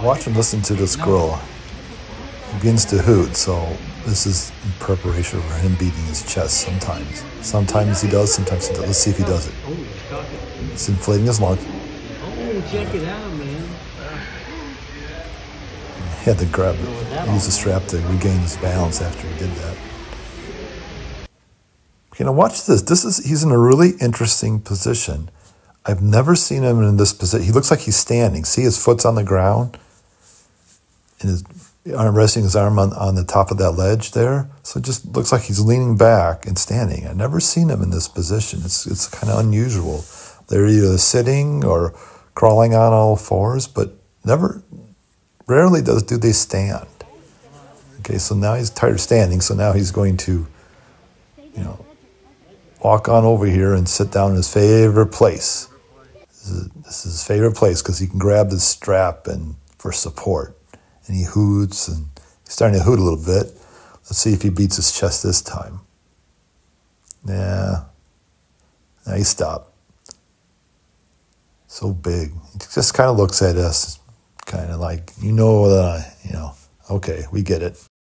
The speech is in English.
Watch him listen to this girl. He begins to hoot, so this is in preparation for him beating his chest sometimes. Sometimes he does, sometimes he does. Let's see if he does it. He's inflating his lung. Oh, check it out, man. He had to grab it. Use the strap to regain his balance after he did that. Okay, now watch this. This is he's in a really interesting position. I've never seen him in this position. He looks like he's standing. See his foot's on the ground? And his arm resting his arm on, on the top of that ledge there. So it just looks like he's leaning back and standing. I've never seen him in this position. It's it's kind of unusual. They're either sitting or crawling on all fours, but never rarely does do they stand. Okay, so now he's tired of standing, so now he's going to, you know, walk on over here and sit down in his favorite place. This is, this is his favorite place because he can grab the strap and for support. And he hoots and he's starting to hoot a little bit. Let's see if he beats his chest this time. Yeah. Now he stopped. So big. He just kind of looks at us, kind of like, you know, that, you know, okay, we get it.